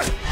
Ah!